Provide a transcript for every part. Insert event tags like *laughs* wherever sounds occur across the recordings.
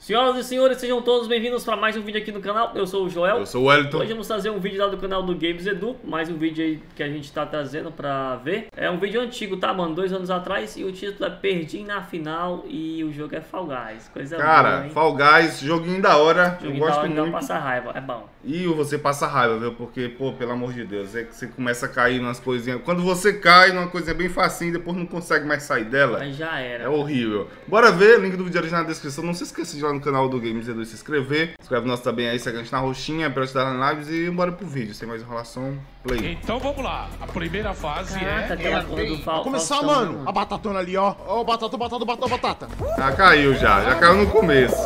Senhoras e senhores, sejam todos bem-vindos para mais um vídeo aqui no canal. Eu sou o Joel. Eu sou o Wellington. Hoje vamos trazer um vídeo lá do canal do Games Edu. Mais um vídeo aí que a gente tá trazendo pra ver. É um vídeo antigo, tá, mano? Dois anos atrás. E o título é Perdi na Final. E o jogo é Fall Guys. Coisa Cara, boa, hein? Fall Guys, joguinho da hora. Joguinho eu gosto da hora, não muito. passa raiva. É bom. E você passa raiva, viu? Porque, pô, pelo amor de Deus, é que você começa a cair nas coisinhas. Quando você cai numa coisinha bem facinho, depois não consegue mais sair dela. Aí já era. É horrível. Bora ver, link do vídeo na descrição. Não se esqueça de lá no canal do Games Edu e se inscrever. Inscreve nós também aí, segue a gente na roxinha pra ajudar na lives e bora pro vídeo. Sem mais enrolação, play. Então vamos lá. A primeira fase Caraca, é. aquela porra do Fall Começar, Faustão, né, mano. A batatona ali, ó. Ó, batata, batata, batata, batata. Ah, caiu já. Já caiu no começo.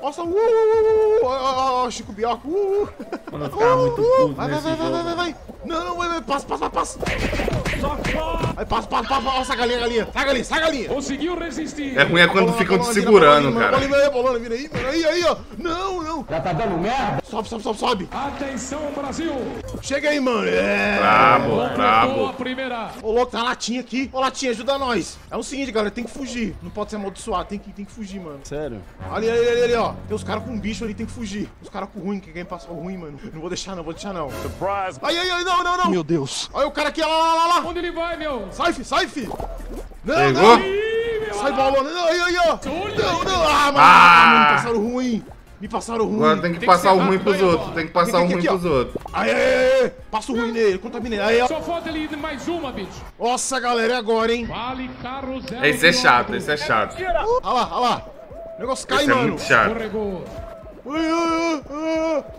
Nossa, uh, uh, uh, uh, ó, ó, Chico Bioco, uh, uh. Quando eu ficava muito puto Vai, vai, vai, vai, vai, vai. Não, não, vai, vai, passa, passa, passa. Vai, passa, passa, passa. Ó, sai galinha, galinha. Sai galinha, sai galinha. Conseguiu resistir. É ruim é quando Bolona, ficam te bolona, vira, segurando, bolona, cara. Bolona, aí, bolona, vira aí, mano. Aí, aí, ó. Não, não. Já tá dando merda? Sobe, sobe, sobe, sobe. Atenção, Brasil. Chega aí, mano. É. Brabo, a brabo. primeira. Ô, louco, tá latinha aqui. Ô, latinha, ajuda nós. É o seguinte, galera, tem que fugir. Não pode ser amaldiçoado, tem que, tem que fugir, mano. Sério? Ali, ali, ali, ali, ó. Tem os caras com bicho ali, tem que fugir. Os caras com ruim, que quem passou ruim, mano. Não vou deixar, não, vou deixar, não. Surprise! Ai, ai, ai, não, não, não. Meu Deus! Olha o cara aqui, lá, lá, lá, lá. Onde ele vai, meu? Sai, fi, sai, fi. Não, Pegou? não. Meu. Sai, bolona. Não, ai, ai, ó. Não, aí. não. Ah, mano. Ah. Mano, me passaram ruim. Me passaram ruim. Agora tem que Tem que passar ser o ruim pros aí, outros. Tem que passar o ruim aqui, ó. pros outros. Ai, ai, ai, ai. Passa o ruim nele, contamina ele. Aí, ó. Só falta ele mais uma, bicho. Nossa, galera, é agora, hein. Vale carro zero. Esse é chato, esse é chato. Olha lá, olha lá. O negócio cai, Esse é mano. muito chato. Escorregou.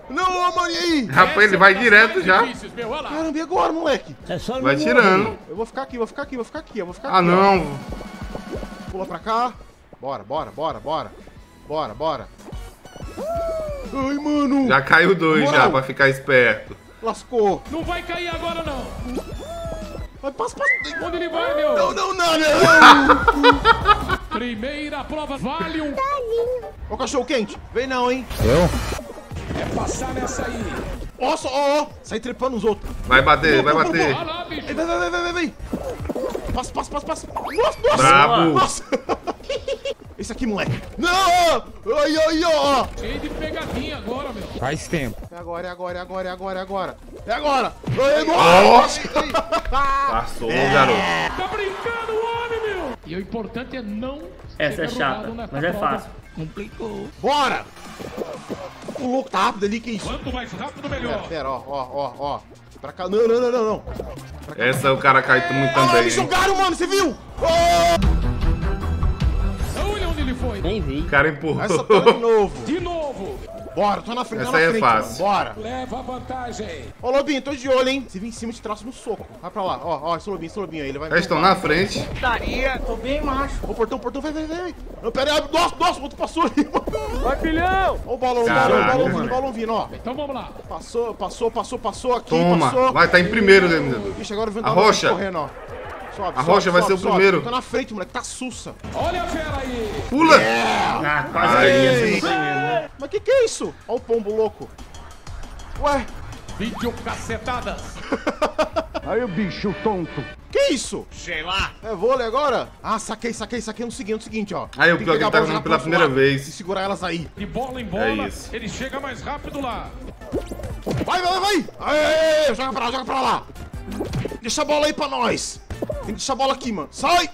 Não, ô, mano, e aí? Rapaz, ele é vai direto já. Caramba, e agora, moleque? Vai tirando. Eu vou ficar aqui, vou ficar aqui, vou ficar aqui, eu vou ficar Ah, aqui. ó. não. Pula pra cá. Bora, bora, bora, bora. Bora, bora. Ai, mano. Já caiu dois já, Moral. pra ficar esperto. Lascou. Não vai cair agora, não. Vai, passa, passa. Onde ele vai, meu? Não, não, não, não. *laughs* Primeira prova vale um. Ó o cachorro quente. Vem não, hein. É passar nessa aí. Nossa, ó, ó. Sai trepando os outros. Vai bater, vai bater. Vai, vai, vai, vai, vai, vai. Passa, passa, passa, passa. Nossa, nossa. Brabo. Nossa. *laughs* Esse aqui, moleque. Não. Ai, ai, ó. Cheio de pegadinha agora, meu. Faz tempo. É agora, é agora, é agora, é agora, é agora. É agora. Nossa. *laughs* Passou, garoto. Tá brincando, homem, meu. E o importante é não. Essa é ser chata, mas é fácil. Complicou. Bora. O louco tá rápido ali, que isso? Quanto mais rápido, Pera, melhor. pera, ó, ó, ó, ó. Pra cá. Não, não, não, não, não. Essa o cara cai muito Ah, também, me hein? jogaram, mano, você viu? Olha onde ele foi. Nem vi. O cara empurrou. Essa tá de novo. De novo. Bora, tô na frente, Essa tô na aí é frente, fácil. mano. Bora. Leva a vantagem. Ô, Lobinho, tô de olho, hein? Se vir em cima, te traço no soco. Vai pra lá. Ó, ó, esse Lobinho, esse Lobinho aí, ele vai... Eles estão na frente. Ô, portão, portão, vai, vai, vai. Não, pera aí. Nossa, nossa, o outro passou ali, mano. Vai, filhão! Ó o balão, o balão, o Caraca, balão vindo, balão vindo, ó. Então vamos lá. Passou, passou, passou, passou aqui, Toma. passou. Vai, tá em primeiro, Denis Edu. Ixi, agora o vento A tá rocha. correndo, ó. Sobe, A sobe, rocha vai sobe, ser o sobe. primeiro. Tá na frente, moleque, tá sussa. Olha a fera aí. Pula! Ah, quase que ia ser no primeiro, né? Mas que que é isso? Ó o pombo louco. Ué, Vídeo cacetadas. *laughs* Aí o bicho tonto. que isso? Sei lá. É vôlei agora? Ah, saquei, saquei, saquei no seguinte, no seguinte, ó. Aí, o pior que pegar ele tá jogando pela primeira vez. E segurar elas aí. De bola em bola. É isso. Ele chega mais rápido lá. Vai, vai, vai, vai! Aê, joga pra lá, joga pra lá! Deixa a bola aí pra nós! Tem que deixar a bola aqui, mano. Sai!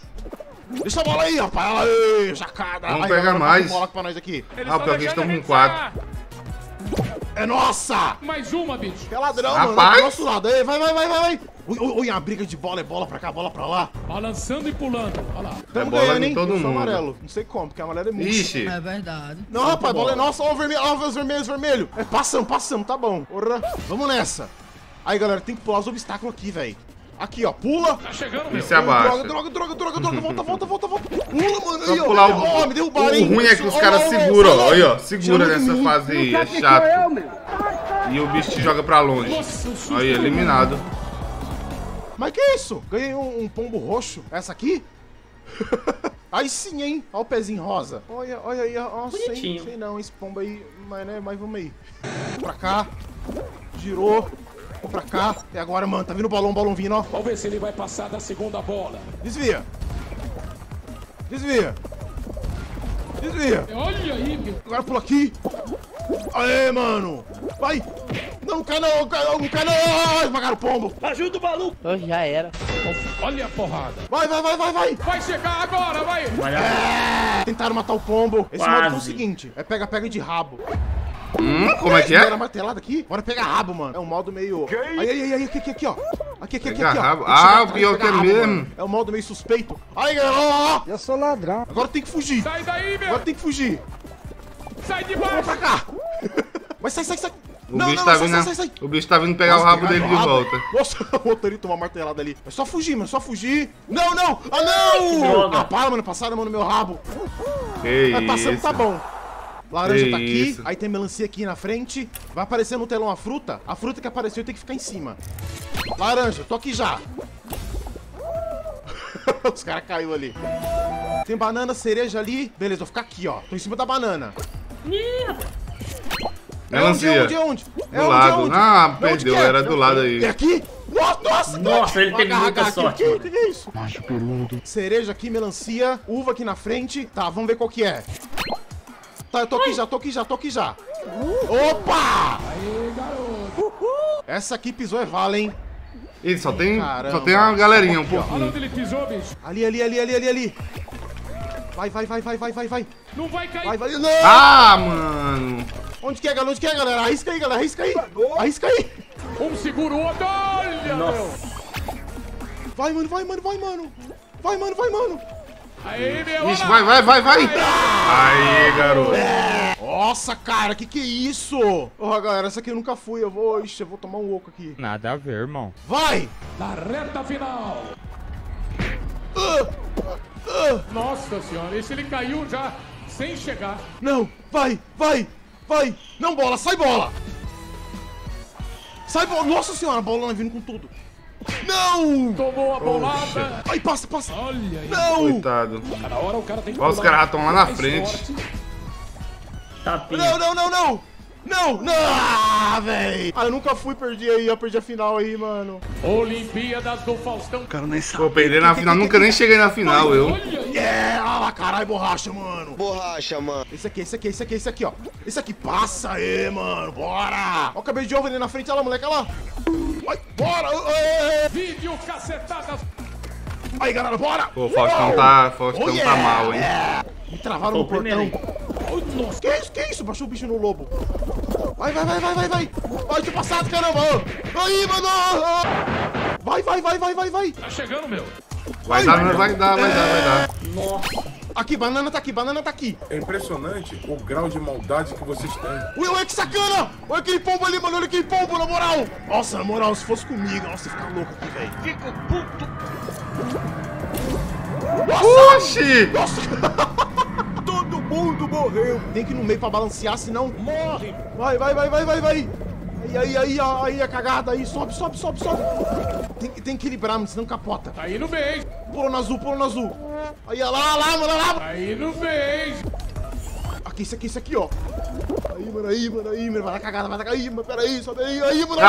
Deixa a bola aí, rapaz! Aê, jacada! Vamos pegar agora mais. a bola pra nós aqui. Eles Ah, tão pior que eles deixando estão a com gente quatro. É nossa! Mais uma, bicho. Que ladrão, Rapaz. mano! Do nosso lado! Aí, vai, vai, vai, vai! vai. Ui, ui, ui, a briga de bola é bola pra cá, bola pra lá. Balançando e pulando. Olha lá. Tamo bola ganhando, em hein? todo mundo. amarelo. Não sei como, porque amarelo é muito. Ixi. É verdade. Não, rapaz, bola é nossa. Ó o vermelho, ó os vermelhos, vermelho. É, passamos, passamos, tá bom. Porra. Vamos nessa. Aí, galera, tem que pular os obstáculos aqui, velho. Aqui, ó, pula. Tá chegando, meu. E se abaixa. Droga, droga, droga, droga, droga, volta, volta, volta, volta. Pula, mano, aí, Só ó. pular o. Ó, me derrubaram, o ruim é que os caras seguram, ó. Aí, ó. Segura nessa mim. fase aí. É chato. E o bicho te joga pra longe. Aí, eliminado. Mas que isso? Ganhei um, um pombo roxo. Essa aqui? *laughs* aí sim, hein? Olha o pezinho rosa. Olha, olha aí, ó. Sei, Bonitinho. sei não, esse pombo aí. Mas, né, mas vamos aí. Pra cá. Girou. Pra cá. E agora, mano, tá vindo o balão, o balão vindo, ó. Vamos ver se ele vai passar da segunda bola. Desvia. Desvia. Desvia. Olha aí, meu. Agora pula aqui. Aê, mano. Vai. Não, não cai não, não cai não, não cai não. Esmagaram o pombo. Oh, já era. Olha a porrada. Vai, vai, vai, vai, vai. Vai chegar agora, vai. Vai lá. Tentaram matar o pombo. Esse Quase. modo é o seguinte, é pega, pega de rabo. Hum, como é que Era é? martelada aqui, bora pegar rabo, mano. É um modo meio... Aí, aí, aí, aí, aqui, aqui, aqui, ó. Aqui, aqui, aqui, aqui, ó. Ah, e pior que é mesmo. mano. É um modo meio suspeito. Aí, galera, ó, ó. Eu sou ladrão. Agora tem que fugir. Sai daí, meu. Agora tem que fugir. Sai de Vamos baixo. pra cá. *laughs* Vai, sai, sai, sai. O bicho tá vindo. O bicho tá vindo pegar o Nossa, rabo dele de o volta. Nossa, *laughs* o motorista tomou uma martelada ali. É só fugir, mano, é só fugir. Não, não! Ah, não! Ah, para, mano, passaram a mão no meu rabo. Que Vai passando, isso. tá bom. Laranja tá aqui, isso. aí tem melancia aqui na frente. Vai aparecer no telão a fruta. A fruta que apareceu tem que ficar em cima. Laranja, tô aqui já. *laughs* Os caras caiu ali. Tem banana, cereja ali. Beleza, vou ficar aqui, ó. Tô em cima da banana. Melancia. É onde, é onde? É Do onde, lado. é onde? Ah, perdeu, é? era do lado aí. É aqui? Nossa, nossa, Nossa, ele teve muita sorte, O que, que é isso? Macho peludo. Cereja aqui, melancia, uva aqui na frente. Tá, vamos ver qual que é. Tá, eu tô aqui já, tô aqui já, tô aqui já. Opa! Essa aqui pisou é vala, hein? Ih, só tem, Caramba. só tem uma galerinha, um Olha pouquinho. onde ele pisou, bicho. Ali, ali, ali, ali, ali, ali. Vai, vai, vai, vai, vai, vai, vai. Não vai cair. Vai, vai. Não! Ah, mano. Onde que é, galera? Onde que é, galera? Arrisca aí, galera. Arrisca aí. Arrisca aí. Um segura o outro. Olha, meu. Nossa. Vai, mano, vai, mano, vai, mano. Vai, mano, vai, mano. Aí, meu. Ixi, vai, vai, vai, vai. Aí, garoto. Nossa, cara, que que é isso? Porra, galera, essa aqui eu nunca fui. Eu vou, ixi, eu vou tomar um oco aqui. Nada a ver, irmão. Vai! Na reta final. Ah, ah. Nossa senhora, esse ele caiu já sem chegar. Não, vai, vai, vai. Não, bola, sai bola. Sai bola. Nossa senhora, a bola vindo com tudo. Não! Tomou a bolada. Ai, passa, passa. Olha aí. Não! Coitado. Cada hora o cara tem que Ó, os caras já tão lá na mais frente. Tapinha. Não, não, não, não! Não, não! Ah, véi! Ah, eu nunca fui, perdi aí, eu perdi a final aí, mano. Olimpíadas do Faustão. Vou perder na final, nunca nem cheguei na final, eu. Olha. Yeah! Ah lá, caralho, borracha, mano. Borracha, mano. Esse aqui, esse aqui, esse aqui, esse aqui, ó. Esse aqui, passa aí, mano, bora! Ó o cabelo de ovo ali na frente, olha lá, moleque, olha lá. Vai, bora! Vídeo cacetadas. ê. Aí, galera, bora! Pô, o Faustão tá, Faustão Oh, tá yeah! mal, hein. Me travaram no o primeiro, portão. Ai, nossa, que isso, que isso? Baixou o bicho no lobo. Vai, vai, vai, vai, vai, vai. Ai, tô passado, caramba. Aí, mano. Vai, vai, vai, vai, vai, vai. Tá chegando, meu. Vai dar, vai dar, vai dar, vai dar. Nossa. Aqui, banana tá aqui, banana tá aqui. É impressionante o grau de maldade que vocês têm. Ui, olha que sacana. Olha aquele pombo ali, mano. Olha aquele pombo, na moral. Nossa, na moral, se fosse comigo, nossa, ia ficar louco aqui, velho. Fica puto. Oxi! Nossa. Todo mundo morreu. Tem que ir no meio pra balancear, senão morre. Vai, vai, vai, vai, vai, vai. Aí, aí, aí, aí, a cagada aí. Sobe, sobe, sobe, sobe. Tem, que- tem que equilibrar, mano, senão capota. Tá indo bem. Pula no azul, pula no azul. Aí, olha lá, lá, mano, lá. Tá indo bem. Aqui, isso aqui, isso aqui, ó. Aí, mano, aí, mano, aí, mano. Vai dar cagada, vai dar cagada. Aí, mano, peraí, sobe aí, aí, mano.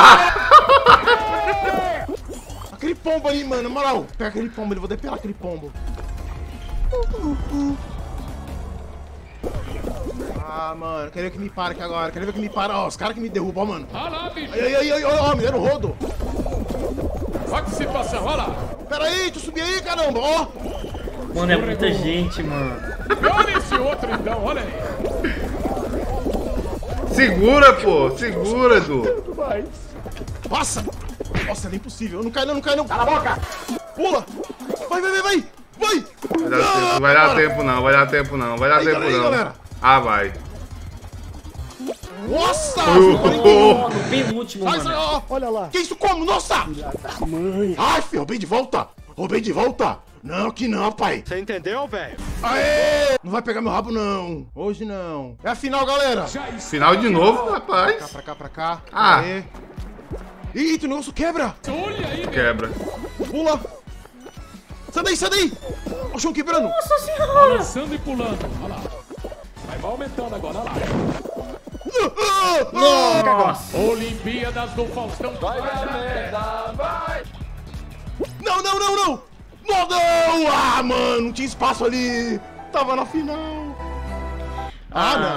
aquele pombo aí, mano, na moral. Pega aquele pombo, ele vou depelar aquele pombo. Ah, mano, quero ver que me para aqui agora. Quero ver que me para. Ó, os caras que me derrubam, ó, mano. Olha lá, bicho. Aí, aí, aí, aí, ó, me deram rodo. Olha que situação. Olha lá. Pera aí, deixa eu subir aí, caramba, ó. Mano, é muita gente, mano. Olha esse outro, então. Olha aí. Segura, pô, segura, Edu. Passa! Nossa, é impossível. Não cai não, não cai não. Cala a boca! Pula! Vai, vai, vai, vai! Vai! Vai dar tempo, vai dar tempo não, vai dar tempo não, vai dar Aí, tempo aí, não. galera. Ah, vai. Nossa! Uh, uh, penúltimo, Sai, sai, mano. ó. Olha lá. Que isso como? Nossa! Ai, filho, roubei de volta! Roubei de volta! Não, que não, pai! Você entendeu, velho? Aê! Não vai pegar meu rabo, não! Hoje não! É a final, galera! Final de novo, Cá, rapaz. pra cá, pra cá. Ah. Aê! Eita, o negócio quebra! Olha aí. Quebra. Pula! Sai daí, sai daí! O chão quebrando! Balançando e pulando. Olha lá. Vai vai aumentando agora. Olha lá. Ah, ah, ah. Nossa. Olimpíadas do Faustão. Vai, Não, não, não, não! Não, não! Ah, mano, não tinha espaço ali! Tava na final! Ah, não.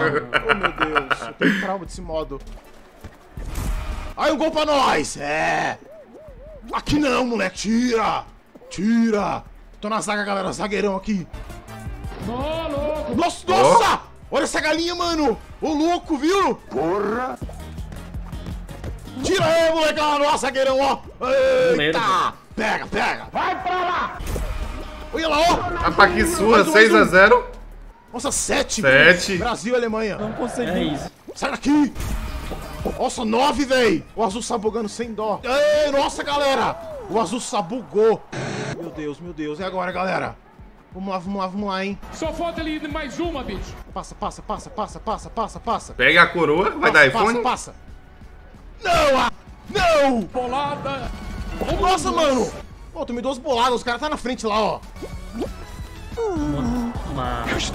Oh, meu Deus. Eu tenho trauma desse modo. Aí, um gol pra nós. É. Aqui não, moleque. Tira. Tira. Tô na zaga, galera. Zagueirão aqui. Louco. Nossa, nossa! Olha essa galinha, mano! Ô, louco, viu? Porra! Tira aí, moleque! Ah, Nossa, zagueirão, ó! Eita! Pega, pega! Vai pra lá! Olha lá, ó! A Paqui surra, Mais um, mais um. 6x0. Nossa, sete! Sete. Brasil e Alemanha! Não consegui. É isso. Sai daqui! Nossa, nove, véi! O azul sabugando sem dó. Ei, nossa, galera! O azul sabugou. Meu Deus, meu Deus. E agora, galera? Vamos lá, vamos lá, vamos lá, hein? Só falta ali mais uma, bicho. Passa, passa, passa, passa, passa, passa, passa. Pega a coroa, vai Passa, dar iPhone. Passa, passa. Não! ah! Não! Bolada. Nossa, mano! Pô, tu me deu as boladas, os caras tá na frente lá, ó. Mas...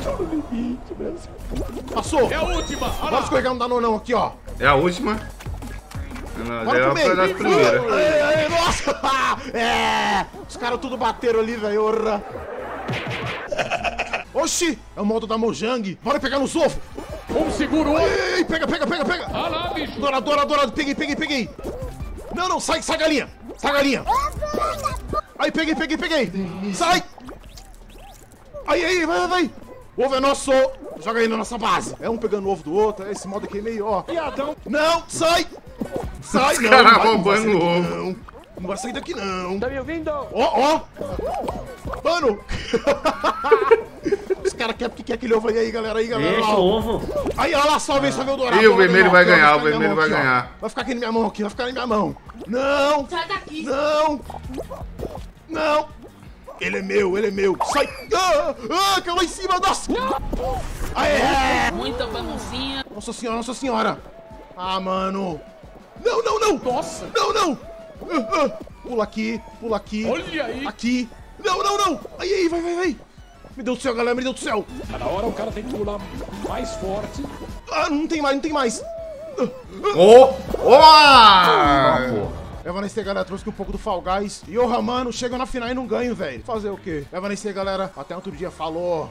Passou! É a última. Lá. escorregar não dá no não aqui, ó. É a última. Não, Bora pro foi primeiras. Nossa! *laughs* É! Os caras tudo bateram ali, velho. *laughs* Oxi! É o modo da Mojang. Bora pegar no sofo! Um segura o outro. Ei, ei, pega, pega, pega, pega! Olha lá, bicho. Dourado, dourado, dourado, peguei, peguei, peguei! Não, não, sai, sai, galinha! Sai, galinha! Aí, peguei, peguei, peguei! Sai! Aí, aí, vai, vai, vai! O ovo é nosso! Joga aí na nossa base! É um pegando o ovo do outro, esse modo aqui é meio, ó. Piadão. Não, sai! Sai, caras não não vai roubando daqui, ovo. Não. Não vai sair daqui, não! Tá me ouvindo? Ó, ó! Mano! *laughs* Os caras querem porque quer aquele ovo aí, aí, galera, aí, galera! Deixa ó. o ovo. Aí, olha lá, só vem, só vem o dourado. Ih, o vermelho vai ganhar, o vermelho vai ganhar. Vai ficar aqui na minha mão, aqui, vai ficar na minha mão. Não! Sai daqui. Não! Não! Ele é meu, ele é meu. Sai! Ah, ah caiu lá em cima, nossa! Aê! Muita baguncinha. Nossa senhora, nossa senhora! Ah, mano! Não, não, não! Nossa. Não, não! Pula aqui, pula aqui. Olha aí. Aqui. Não, não, não! Aí, aí, vai, vai, vai! Meu Deus do céu, galera, meu Deus do céu! Na hora o cara tem que pular mais forte. Ah, não tem mais, não tem mais! Ô! Ó! Leva nesse galera, trouxe aqui um pouco do Fall Guys. E o mano, chega na final e não ganho, velho. Fazer o quê? Leva nesse galera. Até outro dia, falou.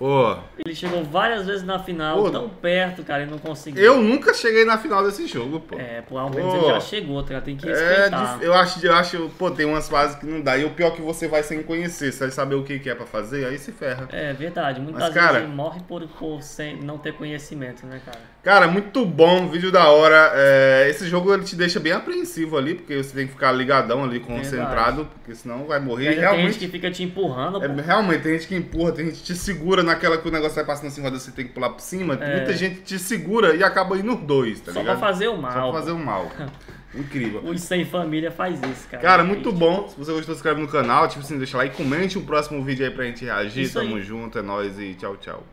Ô, Ele chegou várias vezes na final, Pô, tão perto, cara, e não conseguiu. eu nunca cheguei na final desse jogo, pô. É, pô, ao menos Pô. ele já chegou, tá? Tem que É, respeitar. dif- eu acho, eu acho, pô, tem umas fases que não dá. E o pior é que você vai sem conhecer, sem saber o que, que é pra fazer, aí se ferra. É verdade, muitas Mas, vezes cara- ele morre por, por sem, não ter conhecimento, né, cara? Cara, muito bom, vídeo da hora. É, esse jogo ele te deixa bem apreensivo ali, porque você tem que ficar ligadão ali, concentrado, porque senão vai morrer. ainda tem gente realmente, que fica te empurrando, é, pô. realmente, tem gente que empurra, tem gente que te segura naquela que o negócio vai passando assim, roda, você tem que pular por cima. É. Muita gente te segura e acaba indo os dois, tá Só ligado? pra fazer o mal. Só pra fazer o mal. *laughs* Incrível. Os sem família faz isso, cara. Cara, muito bom. Se você gostou, se inscreve no canal. Tipo assim, deixa lá e comente o próximo vídeo aí pra gente reagir. Isso aí. Tamo junto, é nóis e tchau, tchau.